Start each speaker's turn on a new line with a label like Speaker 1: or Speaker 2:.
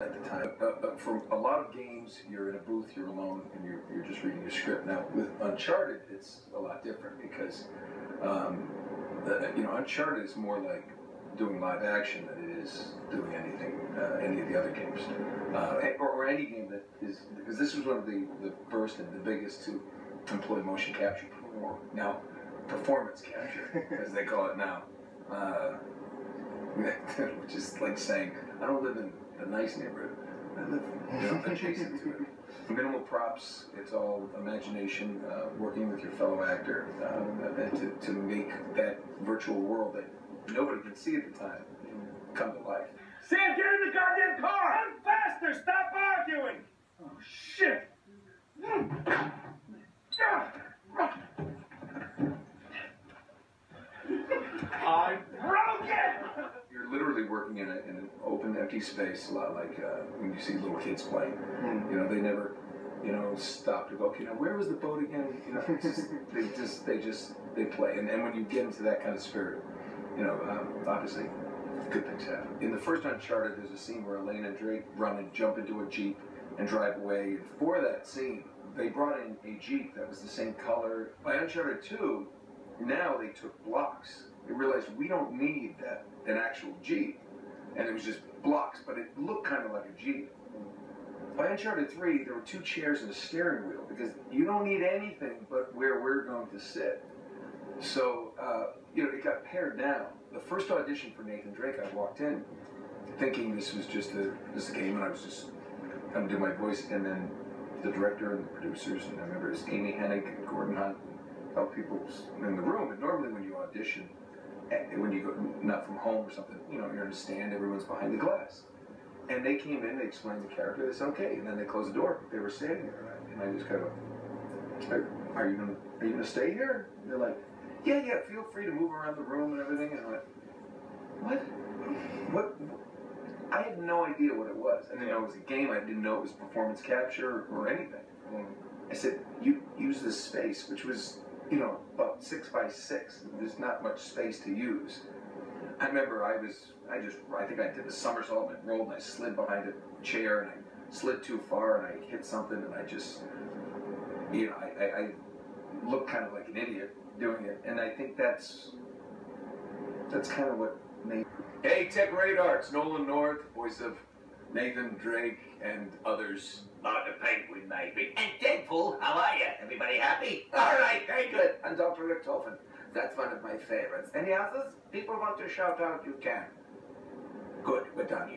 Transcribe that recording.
Speaker 1: at the time. But, but for a lot of games, you're in a booth, you're alone, and you're, you're just reading your script. Now, with Uncharted, it's a lot different because, um, the, you know, Uncharted is more like doing live action than it is doing anything, uh, any of the other games, uh, or, or, any game that is because this was one of the, the first and the biggest to employ motion capture now performance capture as they call it now, uh, which is like saying I don't live in a nice neighborhood. I live you know, adjacent to it. Minimal props. It's all imagination, uh, working with your fellow actor, uh, and to, to make that virtual world that nobody can see at the time come to life.
Speaker 2: Sam, get in the goddamn car! Run faster! Stop arguing! Oh, shit! I broke it!
Speaker 1: You're literally working in, a, in an open, empty space, a lot like uh, when you see little kids playing. Mm. You know, they never, you know, stop to go, okay, now where was the boat again? You know, just, they just, they just, they play. And, and when you get into that kind of spirit, you know, um, obviously, good things happen. In the first Uncharted, there's a scene where Elena and Drake run and jump into a Jeep and drive away. For that scene, they brought in a Jeep that was the same color. By Uncharted 2, now they took blocks. They realized we don't need that an actual Jeep. And it was just blocks, but it looked kind of like a Jeep. By Uncharted 3, there were two chairs and a steering wheel because you don't need anything but where we're going to sit. So, uh, you know, it got pared down. The first audition for Nathan Drake, I walked in thinking this was just a, just a game, and I was just going to do my voice. And then the director and the producers, and I remember it's Amy Hennig and Gordon Hunt, and people in the room. And normally when you audition, when you go not from home or something, you know, you're in a stand, everyone's behind the glass. And they came in, they explained the character, they said, okay, and then they closed the door. They were standing there, and I just kind of, are you gonna, are you gonna stay here? And they're like, yeah, yeah, feel free to move around the room and everything. And I went, what? What? I had no idea what it was. I didn't know it was a game. I didn't know it was performance capture or anything. I said, you use this space, which was, you know, about six by six. There's not much space to use. I remember I was, I just, I think I did a somersault and rolled and I slid behind a chair and I slid too far and I hit something and I just, you know, I, I, I looked kind of like an idiot doing it, and I think that's that's kind of what made. Hey, Tech Radar, it's Nolan North, voice of Nathan Drake and others.
Speaker 3: Oh, the Penguin, maybe. Everybody happy? All right, very good. And Dr. Richtofen, that's one of my favorites. Any others? People want to shout out, you can. Good, we're done here.